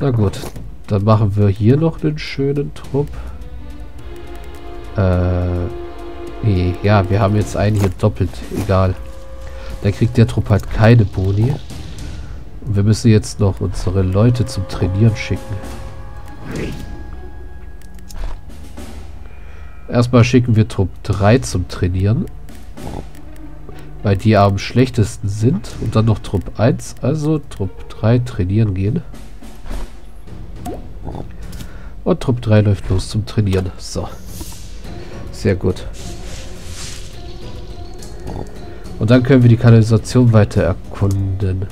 Na gut, dann machen wir hier noch einen schönen Trupp. Äh, ja, wir haben jetzt einen hier doppelt, egal. Dann kriegt der Trupp halt keine Boni. Und wir müssen jetzt noch unsere Leute zum Trainieren schicken. Erstmal schicken wir Trupp 3 zum Trainieren. Weil die am schlechtesten sind. Und dann noch Trupp 1. Also Trupp 3 trainieren gehen. Und Trupp 3 läuft los zum Trainieren. So. Sehr gut. Und dann können wir die Kanalisation weiter erkunden.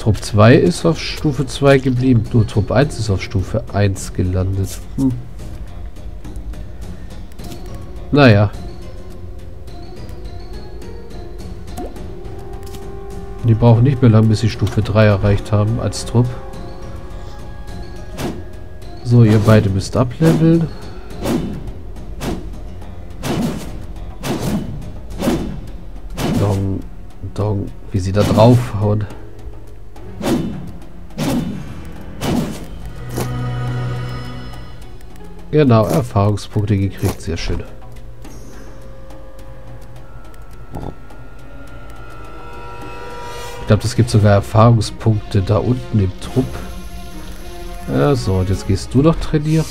Trupp 2 ist auf Stufe 2 geblieben. Nur Trupp 1 ist auf Stufe 1 gelandet. Hm. Naja. Die brauchen nicht mehr lang, bis sie Stufe 3 erreicht haben als Trupp. So, ihr beide müsst ableveln. Dong, dong, wie sie da draufhauen. Genau, Erfahrungspunkte gekriegt, sehr schön. Ich glaube, das gibt sogar Erfahrungspunkte da unten im Trupp. Ja, so, und jetzt gehst du noch trainieren.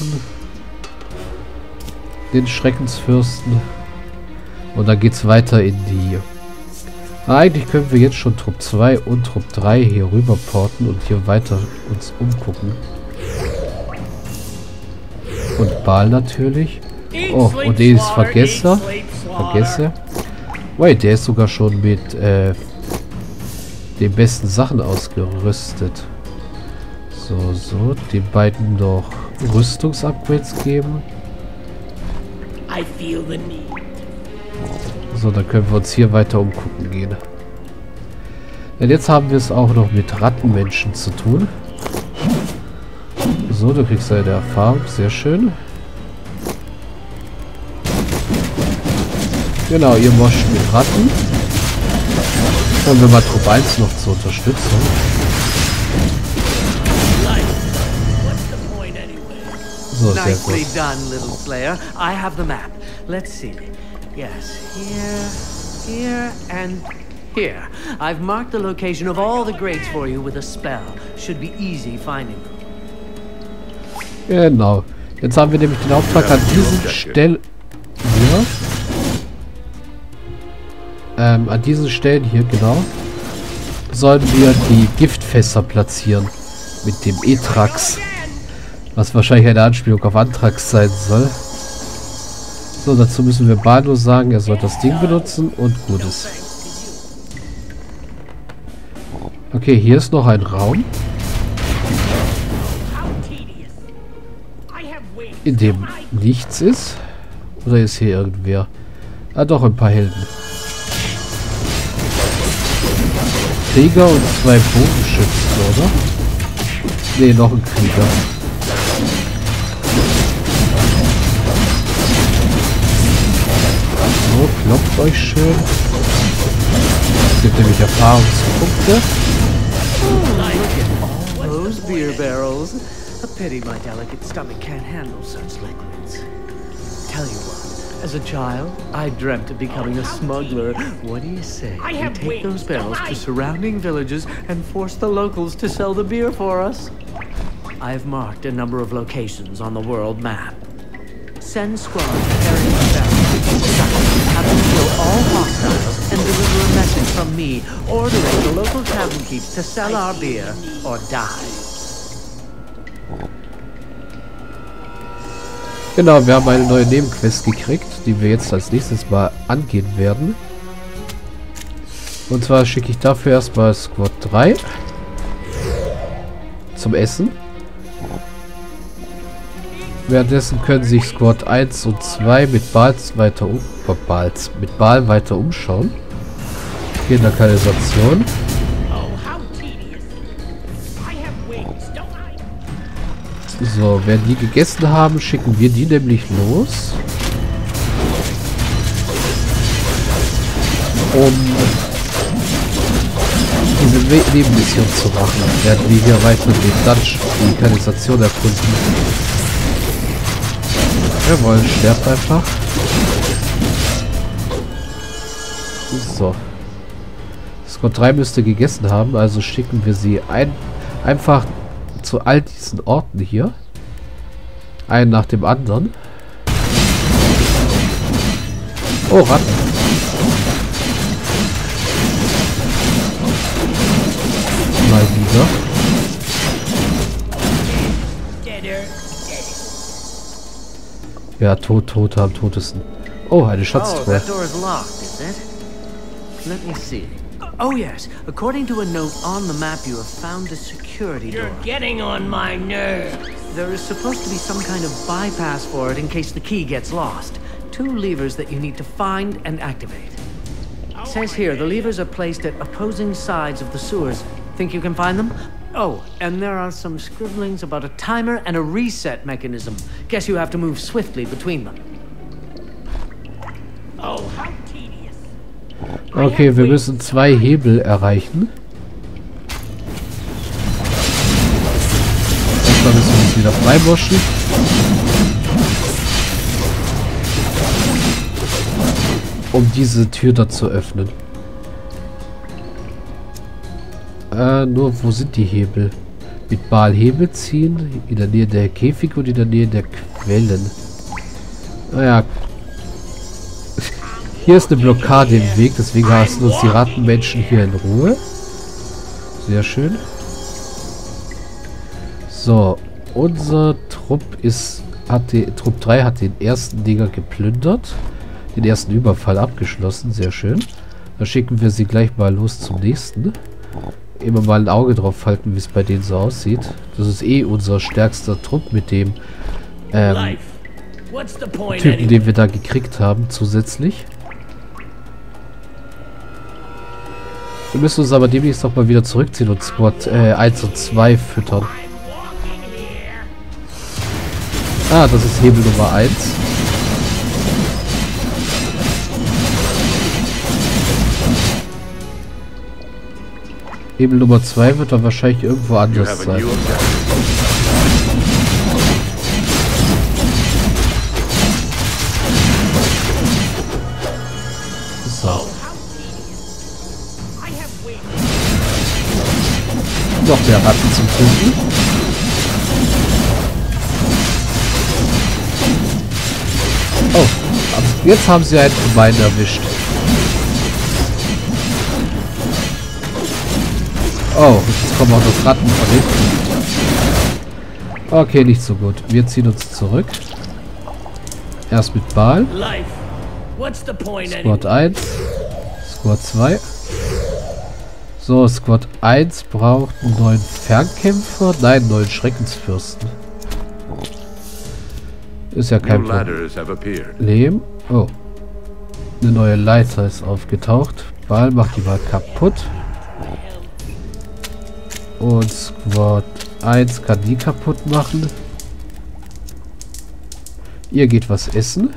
Den Schreckensfürsten. Und dann geht's weiter in die... Eigentlich können wir jetzt schon Trupp 2 und Trupp 3 hier rüber porten und hier weiter uns umgucken. Und Ball natürlich. Oh, und den ist Vergesser. Vergesse. Wait, der ist sogar schon mit äh, den besten Sachen ausgerüstet. So, so. Den beiden noch Rüstungsupgrades geben. So, dann können wir uns hier weiter umgucken gehen. Denn jetzt haben wir es auch noch mit Rattenmenschen zu tun. So, du kriegst eine Erfahrung. Sehr schön. Genau, ihr moscht mit Ratten. Und wir mal Trupp 1 noch zur Unterstützung. So, sehr gut. done, little Slayer. I have the map. Let's see. Yes, here, here, and here. I've marked the location of all the grates for you with a spell. Should be easy finding them. Genau. Jetzt haben wir nämlich den Auftrag an diesen Stellen... Hier. Ähm, an diesen Stellen hier, genau. Sollen wir die Giftfässer platzieren. Mit dem Etrax. Was wahrscheinlich eine Anspielung auf Antrax sein soll. So, dazu müssen wir Bano sagen, er soll das Ding benutzen und gut ist. Okay, hier ist noch ein Raum. in dem nichts ist? Oder ist hier irgendwer? Ah, doch, ein paar Helden. Krieger und zwei Bogenschützen, oder? Ne, noch ein Krieger. So, klopft euch schön. Es gibt nämlich Erfahrungspunkte. Those beer barrels. A pity my delicate stomach can't handle such liquids. Tell you what, as a child, I dreamt of becoming a smuggler. What do you say? I we have take wings, those barrels to surrounding villages and force the locals to sell the beer for us. I've marked a number of locations on the world map. Send squads carrying the barrels have them kill all hostiles, and deliver a message from me ordering the local tavern keeps to sell our beer or die. Genau, wir haben eine neue Nebenquest gekriegt, die wir jetzt als nächstes mal angehen werden. Und zwar schicke ich dafür erstmal Squad 3 zum Essen. Währenddessen können sich Squad 1 und 2 mit Bals weiter um äh, Bals, mit Bal weiter umschauen. Hier in der Kanalisation. So, wenn die gegessen haben, schicken wir die nämlich los. Um eine Nebenmission zu machen, während wir hier weiter den Dungeon, die Kanalisation erkunden. Jawohl, sterbt einfach. So. Squad 3 müsste gegessen haben, also schicken wir sie ein, einfach zu all diesen Orten hier. Einen nach dem anderen. Oh, Ratten. Mal wieder. Ja, tot, tot am totesten. Oh, eine Schatztruhe. See. Oh yes, according to a note on the map, you have found a security door. You're getting on my nerves. There is supposed to be some kind of bypass for it in case the key gets lost. Two levers that you need to find and activate. It says here the levers are placed at opposing sides of the sewers. Think you can find them? Oh, and there are some scribblings about a timer and a reset mechanism. Guess you have to move swiftly between them. Okay, wir müssen zwei Hebel erreichen. Erstmal müssen wir uns wieder freiboschen. Um diese Tür da zu öffnen. Äh, nur wo sind die Hebel? Mit Ball Hebel ziehen, in der Nähe der Käfig und in der Nähe der Quellen. Naja. Hier ist eine Blockade im Weg, deswegen lassen uns die Rattenmenschen hier in Ruhe. Sehr schön. So, unser Trupp ist, hat die, Trupp 3 hat den ersten Dinger geplündert. Den ersten Überfall abgeschlossen, sehr schön. Dann schicken wir sie gleich mal los zum nächsten. Immer mal ein Auge drauf halten, wie es bei denen so aussieht. Das ist eh unser stärkster Trupp mit dem ähm, Typen, den wir da gekriegt haben, zusätzlich. Wir müssen uns aber demnächst noch mal wieder zurückziehen und Squad äh, 1 und 2 füttern. Ah, das ist Hebel Nummer 1. Hebel Nummer 2 wird dann wahrscheinlich irgendwo anders sein. Noch mehr Ratten zum Töten. Oh, jetzt haben sie einen gemein erwischt. Oh, jetzt kommen auch noch Ratten verrückt. Okay, nicht so gut. Wir ziehen uns zurück. Erst mit Ball. Squad anyway? 1. Squad 2. So, Squad 1 braucht einen neuen Fernkämpfer. Nein, einen neuen Schreckensfürsten. Ist ja kein Problem. Oh. Eine neue Leiter ist aufgetaucht. Ball macht die mal kaputt. Und Squad 1 kann die kaputt machen. Ihr geht was essen.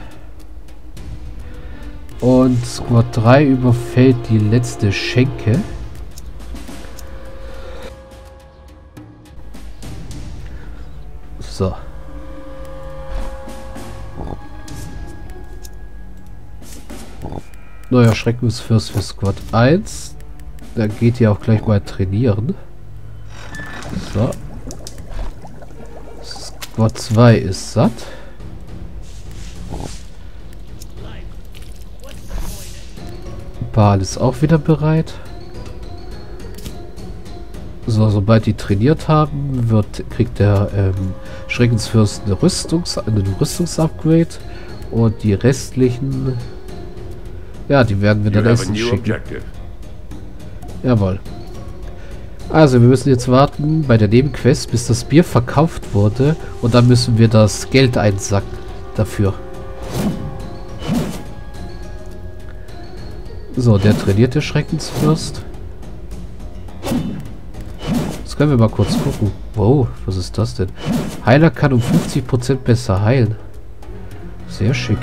Und Squad 3 überfällt die letzte Schenke. So. Neuer Schreckensfürst für Squad 1. Da geht ihr auch gleich mal trainieren. So. Squad 2 ist satt. Bal ist auch wieder bereit. So, sobald die trainiert haben, wird, kriegt der ähm, Schreckensfürst eine Rüstungs einen Rüstungsupgrade. Und die restlichen... Ja, die werden wir dann essen schicken. objective. Jawohl. Also, wir müssen jetzt warten bei der Nebenquest, bis das Bier verkauft wurde. Und dann müssen wir das Geld einsacken dafür. So, der trainierte Schreckensfürst. Jetzt können wir mal kurz gucken. Wow, was ist das denn? Heiler kann um 50% besser heilen. Sehr schick.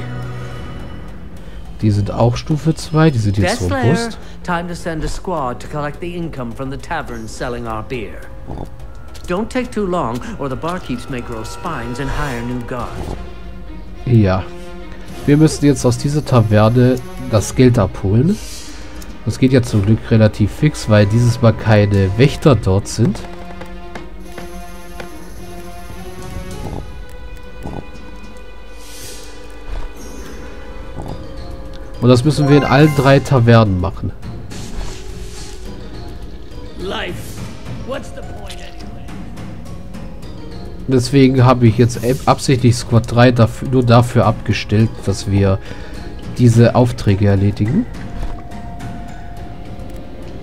Die sind auch Stufe 2, die sind jetzt robust. Time to send a squad to collect the income from the tavern selling our beer. Don't take too long, or the barkeeps may grow spines and hire new guard. Ja. Wir müssen jetzt aus dieser Taverne das Geld abholen. Das geht ja zum Glück relativ fix, weil dieses Mal keine Wächter dort sind. Und das müssen wir in allen drei Tavernen machen. Deswegen habe ich jetzt absichtlich Squad 3 dafür, nur dafür abgestellt, dass wir diese Aufträge erledigen.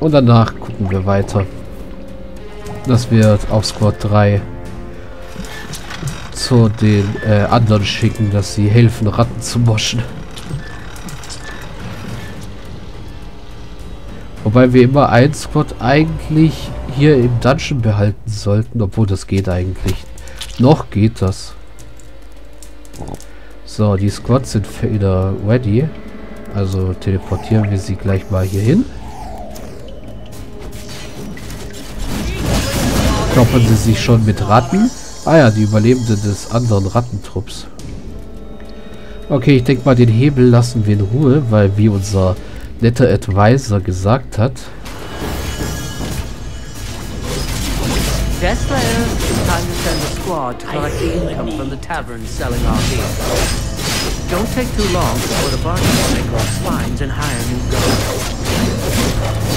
Und danach gucken wir weiter. Dass wir auf Squad 3 zu den äh, anderen schicken, dass sie helfen, Ratten zu moschen. Wobei wir immer ein Squad eigentlich hier im Dungeon behalten sollten, obwohl das geht eigentlich. Noch geht das. So, die Squads sind wieder ready. Also teleportieren wir sie gleich mal hier hin. Kloppen sie sich schon mit Ratten. Ah ja, die Überlebenden des anderen Rattentrupps. Okay, ich denke mal, den Hebel lassen wir in Ruhe, weil wie unser netter Advisor gesagt hat. Don't take too long, the and hire new.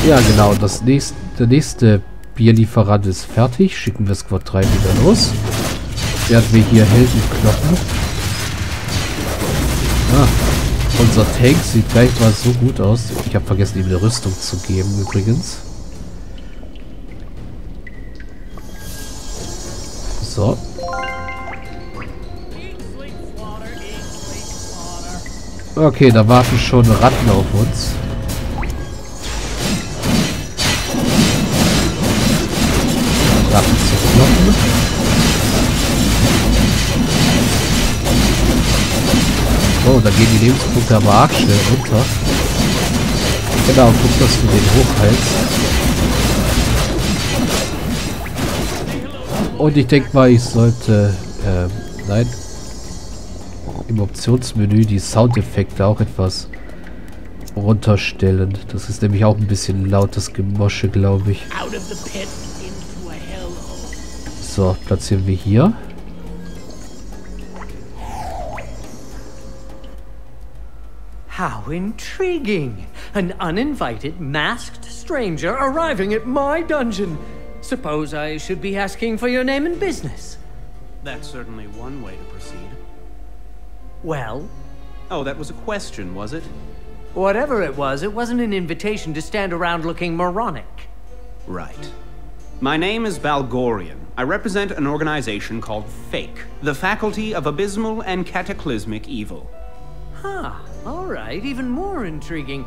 Ja, genau. Das nächste, der nächste Bierlieferant ist fertig. Schicken wir Squad 3 wieder los. Während wir hier Helden kloppen. Ah, unser Tank sieht gleich mal so gut aus. Ich habe vergessen, ihm eine Rüstung zu geben, übrigens. So. Okay, da warten schon Ratten auf uns. Kloppen. Oh, da gehen die Lebenspunkte aber arg schnell runter. Genau, guck, dass du den hochhältst. Und ich denke mal, ich sollte... Ähm, nein. Im Optionsmenü die Soundeffekte auch etwas runterstellen. Das ist nämlich auch ein bisschen lautes Gemosche, glaube ich. Out of the pit. So, platzieren wir hier. How intriguing! An uninvited, masked stranger arriving at my dungeon. Suppose I should be asking for your name and business. That's certainly one way to proceed. Well, Oh, that was a question, was it? whatever it was, it wasn't an invitation to stand around looking moronic. Right. My name is Balgorian. I represent an organization called Fake, the Faculty of Abysmal and Cataclysmic Evil. Huh, alright, even more intriguing.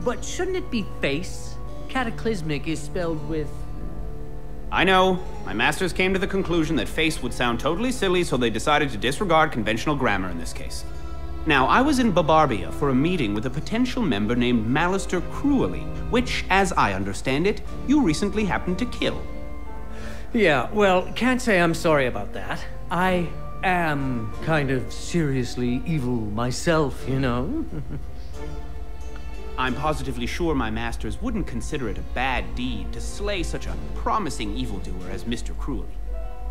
But shouldn't it be face? Cataclysmic is spelled with. I know. My masters came to the conclusion that face would sound totally silly, so they decided to disregard conventional grammar in this case. Now, I was in Babarbia for a meeting with a potential member named Malister Cruelly, which, as I understand it, you recently happened to kill. Yeah, well, can't say I'm sorry about that. I am kind of seriously evil myself, you know? I'm positively sure my masters wouldn't consider it a bad deed to slay such a promising evildoer as Mr. Cruelly.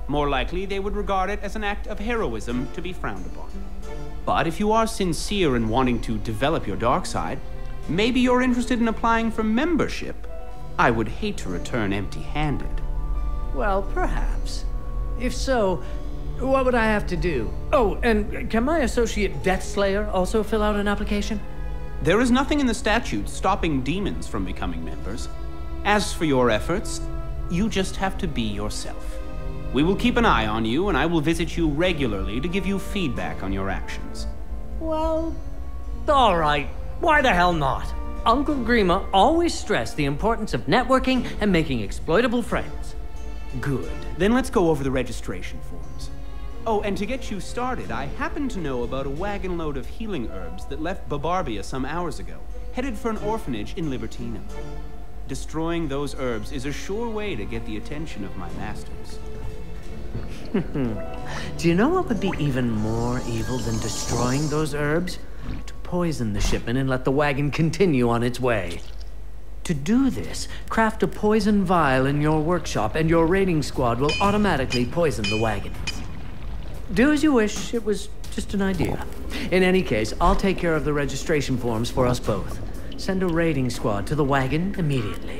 More likely, they would regard it as an act of heroism to be frowned upon. But if you are sincere in wanting to develop your dark side, maybe you're interested in applying for membership. I would hate to return empty handed. Well, perhaps. If so, what would I have to do? Oh, and can my associate Deathslayer also fill out an application? There is nothing in the statute stopping demons from becoming members. As for your efforts, you just have to be yourself. We will keep an eye on you, and I will visit you regularly to give you feedback on your actions. Well, all right. Why the hell not? Uncle Grima always stressed the importance of networking and making exploitable friends. Good. Then let's go over the registration forms. Oh, and to get you started, I happen to know about a wagon load of healing herbs that left Babarbia some hours ago. headed for an orphanage in Libertina. Destroying those herbs is a sure way to get the attention of my masters. Do you know what would be even more evil than destroying those herbs? To poison the shipment and let the wagon continue on its way. To do this, craft a poison vial in your workshop, and your raiding squad will automatically poison the wagons. Do as you wish, it was just an idea. In any case, I'll take care of the registration forms for us both. Send a raiding squad to the wagon immediately.